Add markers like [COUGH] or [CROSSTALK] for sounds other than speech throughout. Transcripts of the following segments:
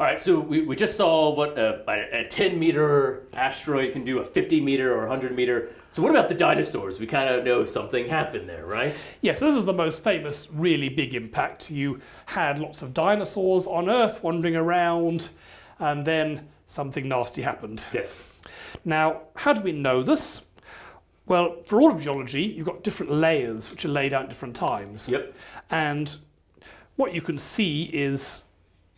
All right, so we, we just saw what a, a 10 meter asteroid can do, a 50 meter or 100 meter. So, what about the dinosaurs? We kind of know something happened there, right? Yes, this is the most famous, really big impact. You had lots of dinosaurs on Earth wandering around, and then something nasty happened. Yes. Now, how do we know this? Well, for all of geology, you've got different layers which are laid out at different times. Yep. And what you can see is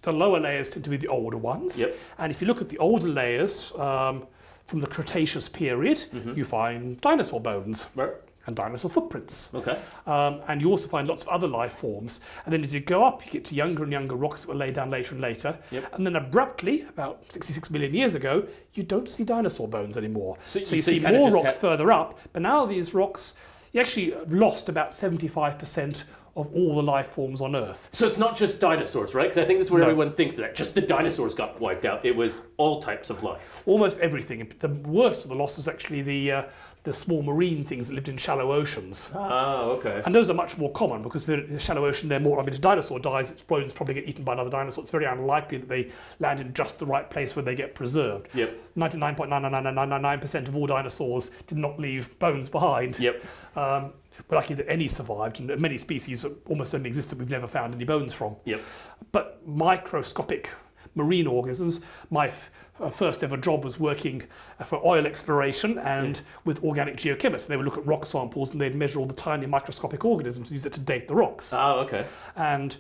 the lower layers tend to be the older ones. Yep. And if you look at the older layers um, from the Cretaceous period, you find dinosaur bones Right. and dinosaur footprints. Okay. Um, and you also find lots of other life forms. And then as you go up, you get to younger and younger rocks that were laid down later and later. Yep. And then abruptly, about 66 million years ago, you don't see dinosaur bones anymore. So- you so you see more rocks further up. But now these rocks, you actually have lost about 75% of all the life forms on Earth. So it's not just dinosaurs, right? Because I think that's where No. everyone thinks that just the dinosaurs got wiped out. It was all types of life. Almost everything. The worst of the loss was actually the, uh, the small marine things that lived in shallow oceans. Ah, okay. And those are much more common because in the shallow ocean, they're more. I mean, if a dinosaur dies, its bones probably get eaten by another dinosaur. It's very unlikely that they land in just the right place where they get preserved. Yep. 99.99999% of all dinosaurs did not leave bones behind. Yep. Um, we're lucky that any survived, and many species almost only exist that we've never found any bones from. Yep. But microscopic marine organisms, my f- uh, first ever job was working uh, for oil exploration and with organic geochemists. They would look at rock samples and they'd measure all the tiny microscopic organisms and use it to date the rocks. Ah, okay. And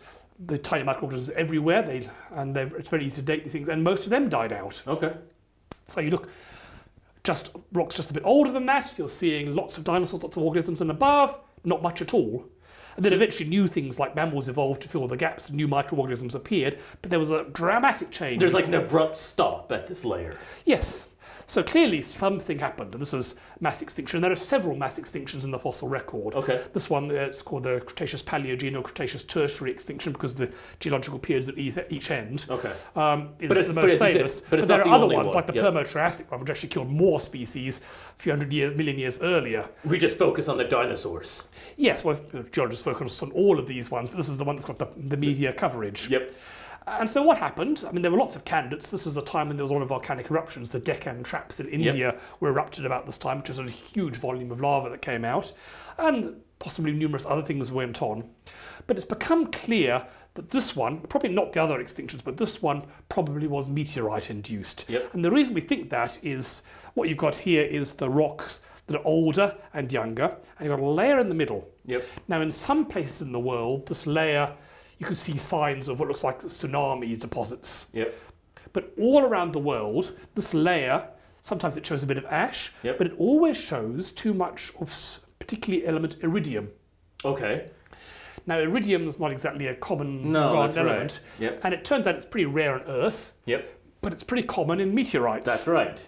the tiny microorganisms are everywhere, they, and it's very easy to date these things, and most of them died out. Okay. So you look just rocks just a bit older than that, you're seeing lots of dinosaurs, lots of organisms, and above, not much at all. And then eventually new things like mammals evolved to fill the gaps, and new microorganisms appeared, but there was a dramatic change. There's like an abrupt stop at this layer. Yes. So clearly something happened, and this is mass extinction. There are several mass extinctions in the fossil record. Okay. This one, uh, it's called the Cretaceous Paleogene or Cretaceous Tertiary extinction because the geological periods at each, each end. Okay. Um, is But it's- the but most said, famous. but it's there are the other ones, one. like the Yep. Permo-Triassic one, which actually killed more species a few hundred year, million years earlier. We just focus on the dinosaurs. Yes, well, geologists focus on all of these ones, but this is the one that's got the, the media coverage. Yep. And so what happened? I mean, there were lots of candidates. This is a time when there was a lot of volcanic eruptions. The Deccan traps in India were erupted about this time, which is a huge volume of lava that came out, and possibly numerous other things went on. But it's become clear that this one, probably not the other extinctions, but this one probably was meteorite induced. Yep. And the reason we think that is what you've got here is the rocks that are older and younger, and you've got a layer in the middle. Yep. Now, in some places in the world, this layer, you can see signs of what looks like tsunami deposits. Yep. But all around the world, this layer, sometimes it shows a bit of ash, Yep. but it always shows too much of particularly element iridium. Okay. Now, iridium is not exactly a common No, that's right. element, Yep. and it turns out it's pretty rare on Earth, Yep. but it's pretty common in meteorites. That's right.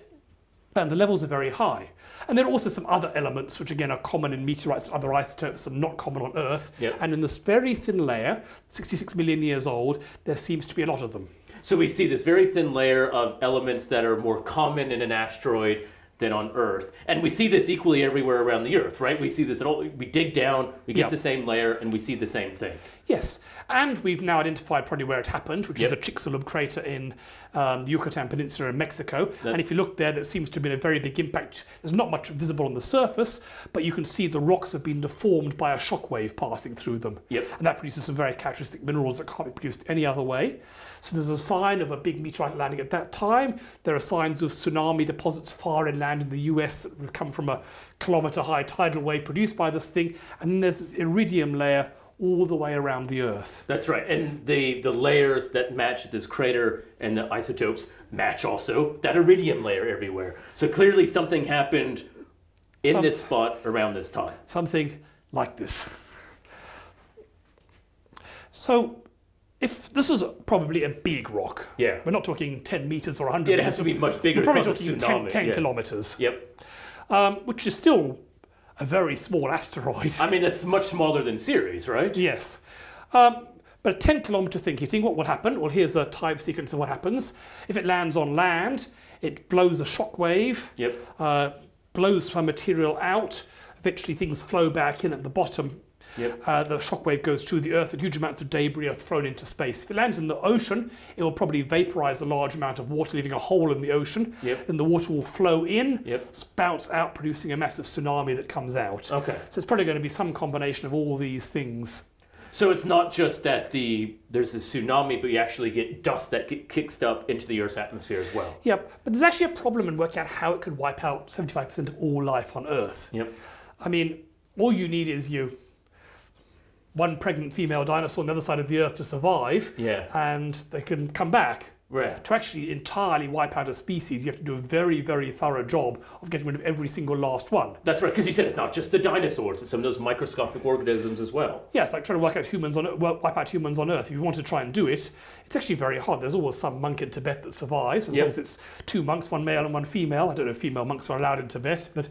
and the levels are very high. And there are also some other elements which again are common in meteorites and other isotopes and not common on Earth. Yep. And in this very thin layer, 66 million years old, there seems to be a lot of them. So we see this very thin layer of elements that are more common in an asteroid than on Earth, and we see this equally everywhere around the Earth, right? We see this at all. We dig down, we get Yeah. the same layer, and we see the same thing. Yes, and we've now identified probably where it happened, which Yep. is a Chicxulub crater in um, the Yucatan Peninsula in Mexico. That- and if you look there, there seems to have been a very big impact. There's not much visible on the surface, but you can see the rocks have been deformed by a shock wave passing through them. Yep. And that produces some very characteristic minerals that can't be produced any other way. So there's a sign of a big meteorite landing at that time. There are signs of tsunami deposits far inland in the US that have come from a kilometre high tidal wave produced by this thing. And then there's this iridium layer all the way around the Earth. That's right, and the the layers that match this crater and the isotopes match also that iridium layer everywhere. So clearly something happened in Some- this spot around this time. Something like this. So, if this is probably a big rock, Yeah. we're not talking 10 meters or 100 Yeah, it has meters. to be much bigger. We're probably talking 10, 10 yeah. kilometers, Yep. um, which is still a very small asteroid. I mean, it's much smaller than Ceres, right? Yes. Um, but a 10 kilometre thing hitting, what will happen? Well, here's a time sequence of what happens. If it lands on land, it blows a shock wave, Yep. uh, blows some material out. Eventually, things flow back in at the bottom. Yep. Uh, the shockwave goes through the Earth, and huge amounts of debris are thrown into space. If it lands in the ocean, it will probably vaporize a large amount of water, leaving a hole in the ocean. Yep. Then the water will flow in, Yep. spouts out, producing a massive tsunami that comes out. Okay. So it's probably going to be some combination of all these things. So it's not just that the there's a tsunami, but you actually get dust that get kicks up into the Earth's atmosphere as well. Yep, but there's actually a problem in working out how it could wipe out 75% of all life on Earth. Yep. I mean, all you need is you one pregnant female dinosaur on the other side of the Earth to survive, Yeah. and they can come back. Right. To actually entirely wipe out a species, you have to do a very, very thorough job of getting rid of every single last one. That's right, because you said it's not just the dinosaurs; it's some of those microscopic organisms as well. Yeah, it's like trying to work out humans on well, wipe out humans on Earth. If you want to try and do it, it's actually very hard. There's always some monk in Tibet that survives, as Yep. long as it's two monks, one male and one female. I don't know if female monks are allowed in Tibet, but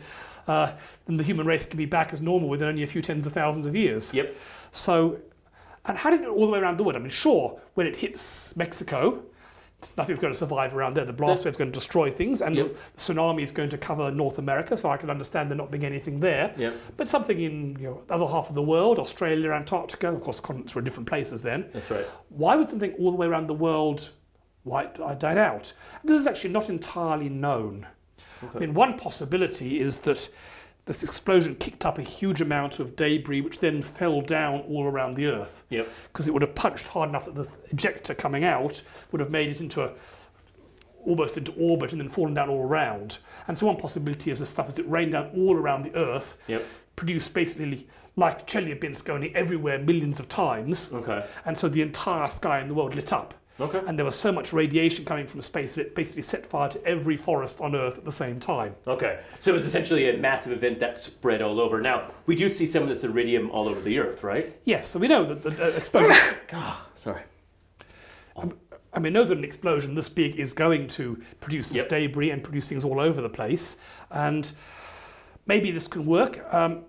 uh, then the human race can be back as normal within only a few tens of thousands of years. Yep. So, and how did it all the way around the world? I mean, sure, when it hits Mexico, nothing's going to survive around there. The blast wave's going to destroy things, and Yep. the tsunami is going to cover North America, so I can understand there not being anything there. Yep. But something in you know, the other half of the world, Australia, Antarctica, of course, continents were in different places then. That's right. Why would something all the way around the world died out? This is actually not entirely known. I mean, one possibility is that this explosion kicked up a huge amount of debris, which then fell down all around the Earth Yep. because it would have punched hard enough that the ejecta coming out would have made it into a almost into orbit and then fallen down all around. And so one possibility is this stuff as it rained down all around the Earth, Yep. produced basically like Chelyabinsk going everywhere millions of times, Okay. and so the entire sky in the world lit up. Okay. And there was so much radiation coming from space that it basically set fire to every forest on Earth at the same time. Okay. So it was essentially a massive event that spread all over. Now we do see some of this iridium all over the Earth, right? Yes, so we know that the uh, explosion. [LAUGHS] Sorry. I mean, know that an explosion this big is going to produce this Yep. debris and produce things all over the place, and maybe this can work. Um,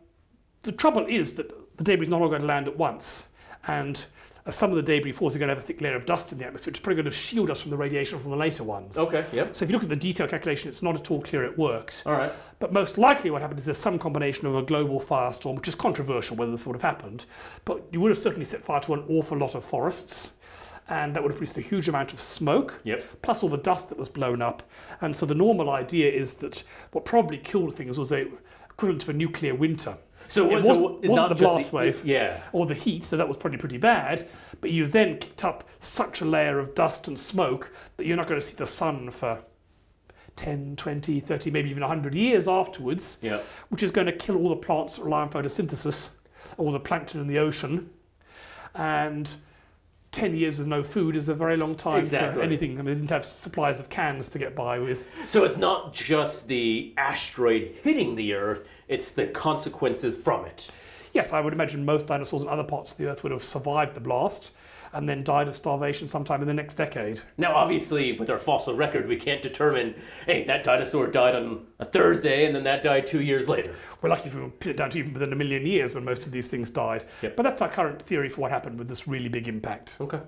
the trouble is that the debris is not all going to land at once, and as some of the debris falls, you're going to have a thick layer of dust in the atmosphere, which is probably going to shield us from the radiation from the later ones. Okay. Yep. So if you look at the detailed calculation, it's not at all clear it works. All right. But most likely what happened is there's some combination of a global firestorm, which is controversial whether this would have happened, but you would have certainly set fire to an awful lot of forests, and that would have produced a huge amount of smoke, Yep. plus all the dust that was blown up. And so the normal idea is that what probably killed things was a equivalent of a nuclear winter. So It so wasn't- it wasn't not the just blast wave. Yeah. Or the heat, so that was probably pretty bad, but you've then kicked up such a layer of dust and smoke that you're not going to see the sun for 10, 20, 30, maybe even 100 years afterwards Yeah. which is going to kill all the plants that rely on photosynthesis, all the plankton in the ocean. And 10 years with no food is a very long time Exactly. for anything. I mean, they didn't have supplies of cans to get by with. So it's not just the asteroid hitting the Earth; it's the consequences from it. Yes, I would imagine most dinosaurs in other parts of the Earth would have survived the blast and then died of starvation sometime in the next decade. Now, obviously, with our fossil record, we can't determine, hey, that dinosaur died on a Thursday and then that died two years later. We're lucky if we pin it down to even within a million years when most of these things died. Yep. But that's our current theory for what happened with this really big impact. Okay.